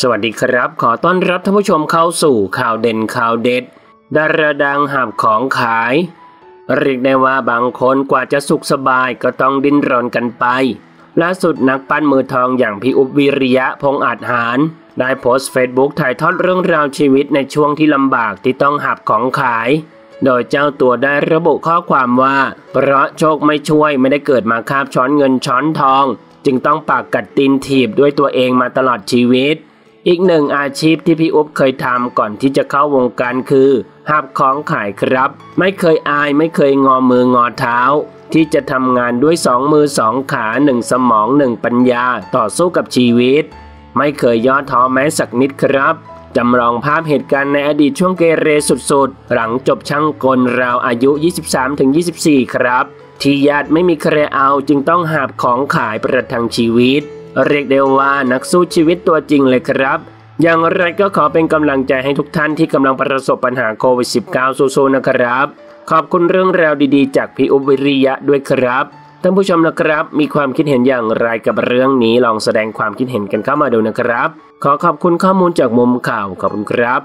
สวัสดีครับ ขอต้อนรับท่านผู้ชมเข้าสู่ข่าวเด่นข่าวเด็ด ดาราดังหาบของขาย เรียกได้ว่าบางคนกว่าจะสุขสบายก็ต้องดิ้นรนกันไป ล่าสุดนักปั้นมือทองอย่างพี่อุบวิริยะพงอาจหาร ได้โพสต์เฟซบุ๊กถ่ายทอดเรื่องราวชีวิตในช่วงที่ลำบากที่ต้องหับของขาย โดยเจ้าตัวได้ระบุข้อความว่า เพราะโชคไม่ช่วยไม่ได้เกิดมาคาบช้อนเงินช้อนทอง จึงต้องปากกัดตีนถีบด้วยตัวเองมาตลอดชีวิต อีกหนึ่งอาชีพที่พี่อุ๊บเคยทำก่อนที่จะเข้าวงการคือหับของขายครับ ไม่เคยอายไม่เคยงอมืองอเท้า ที่จะทำงานด้วยสองมือสองขาหนึ่งสมองหนึ่งปัญญาต่อสู้กับชีวิต ไม่เคยย่อท้อแม้สักนิดครับจำลองภาพเหตุการณ์ในอดีตช่วงเกเรสุดๆ หลังจบช่างกลราวอายุ 23-24 ครับ ที่ญาติไม่มีใครเอาจึงต้องหาบของขายประทังชีวิต เรียกได้ว่านักสู้ชีวิตตัวจริงเลยครับ อย่างไรก็ขอเป็นกำลังใจให้ทุกท่านที่กำลังประสบปัญหาโควิด -19 สู้ๆนะครับ ขอบคุณเรื่องราวดีๆ จากพี่อุบวิริยะด้วยครับท่านผู้ชมนะครับ มีความคิดเห็นอย่างไรกับเรื่องนี้ลองแสดงความคิดเห็นกันเข้ามาดูนะครับ ขอขอบคุณข้อมูลจากมุมข่าวขอบคุณครับ